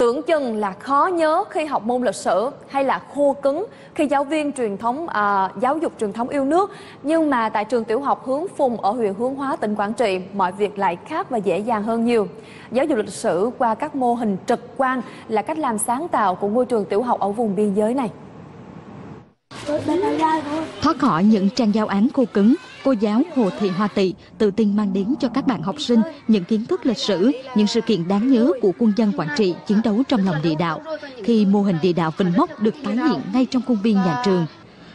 Tưởng chừng là khó nhớ khi học môn lịch sử hay là khô cứng khi giáo viên truyền thống à, giáo dục truyền thống yêu nước nhưng mà tại trường tiểu học Hướng Phùng ở huyện Hướng Hóa tỉnh Quảng Trị mọi việc lại khác và dễ dàng hơn nhiều. Giáo dục lịch sử qua các mô hình trực quan là cách làm sáng tạo của ngôi trường tiểu học ở vùng biên giới này. Thoát khỏi những trang giáo án khô cứng, cô giáo Hồ Thị Hoa Tị tự tin mang đến cho các bạn học sinh những kiến thức lịch sử, những sự kiện đáng nhớ của quân dân Quảng Trị chiến đấu trong lòng địa đạo, khi mô hình địa đạo vịnh Mốc được tái hiện ngay trong khuôn viên nhà trường.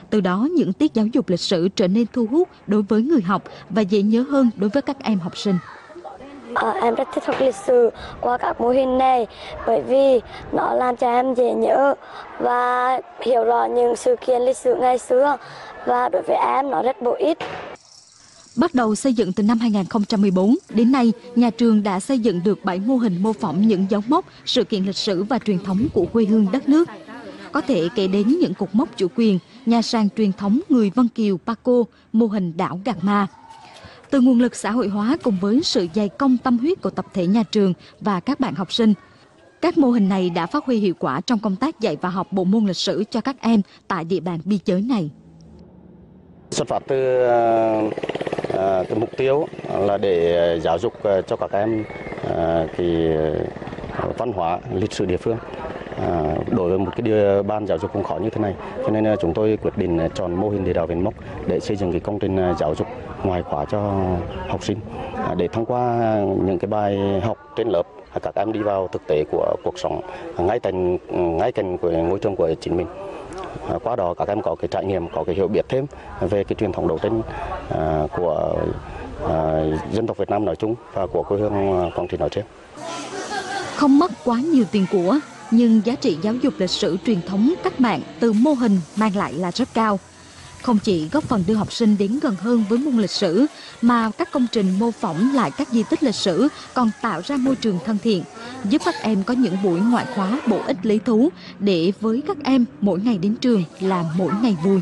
Từ đó, những tiết giáo dục lịch sử trở nên thu hút đối với người học và dễ nhớ hơn đối với các em học sinh. À, em rất thích học lịch sử qua các mô hình này bởi vì nó làm cho em dễ nhớ và hiểu rõ những sự kiện lịch sử ngày xưa và đối với em nó rất bổ ích. Bắt đầu xây dựng từ năm 2014, đến nay, nhà trường đã xây dựng được 7 mô hình mô phỏng những dấu mốc, sự kiện lịch sử và truyền thống của quê hương đất nước. Có thể kể đến những cột mốc chủ quyền, nhà sàn truyền thống người Vân Kiều Paco, mô hình đảo Gạc Ma. Từ nguồn lực xã hội hóa cùng với sự dày công tâm huyết của tập thể nhà trường và các bạn học sinh, các mô hình này đã phát huy hiệu quả trong công tác dạy và học bộ môn lịch sử cho các em tại địa bàn biên giới này. Xuất phát từ ờ, ờ, cái mục tiêu là để giáo dục ờ, cho các em thì cái văn hóa lịch sử địa phương à, đối với một cái địa ban giáo dục cũng khó như thế này. Cho nên à, chúng tôi quyết định à, chọn mô hình địa đạo Vĩnh Mốc để xây dựng cái công trình à, giáo dục ngoài khóa cho học sinh. Để thông qua những cái bài học trên lớp các em đi vào thực tế của cuộc sống ngay cạnh ừ, ngay cạnh của ngôi trường của chính mình. Qua đó các em có cái trải nghiệm có cái hiểu biết thêm về cái truyền thống đấu tranh của dân tộc Việt Nam nói chung và của quê hương Quảng Trị nói riêng. Không mất quá nhiều tiền của, nhưng giá trị giáo dục lịch sử truyền thống cách mạng từ mô hình mang lại là rất cao. Không chỉ góp phần đưa học sinh đến gần hơn với môn lịch sử, mà các công trình mô phỏng lại các di tích lịch sử còn tạo ra môi trường thân thiện, giúp các em có những buổi ngoại khóa bổ ích lý thú để với các em mỗi ngày đến trường là mỗi ngày vui.